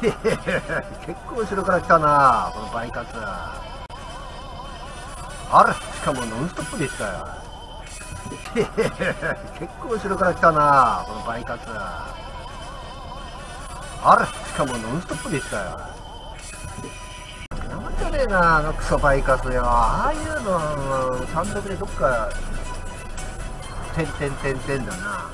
結構後ろから来たなこのバイカツ。あれしかもノンストップでしたよ。結構後ろから来たなこのバイカツ。あれしかもノンストップでしたよ。なんじゃねえなあのクソバイカスよ。ああいうの単独でどっかてんてんてんてんだな。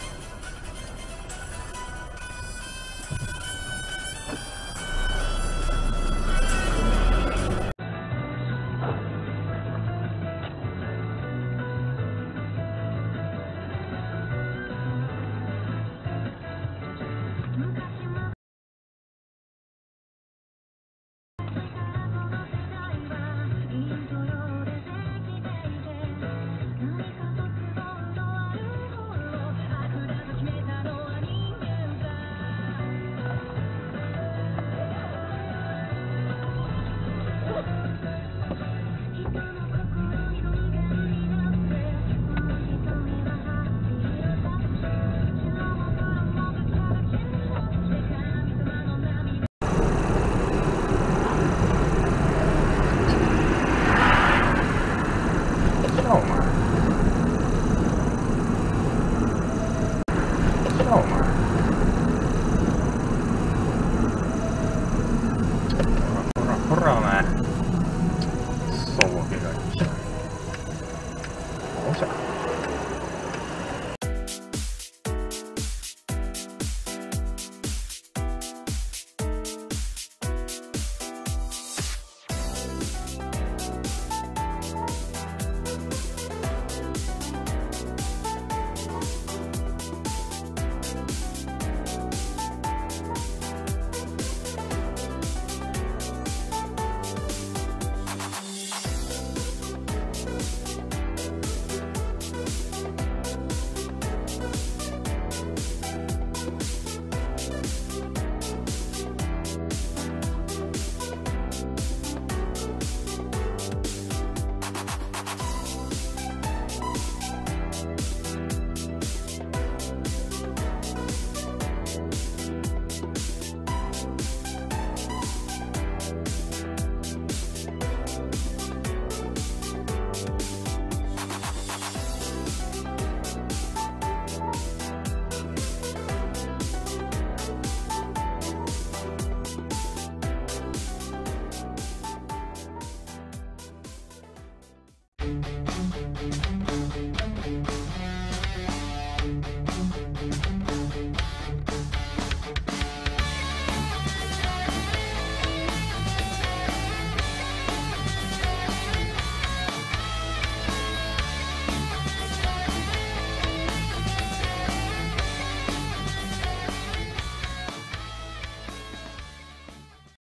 camera that.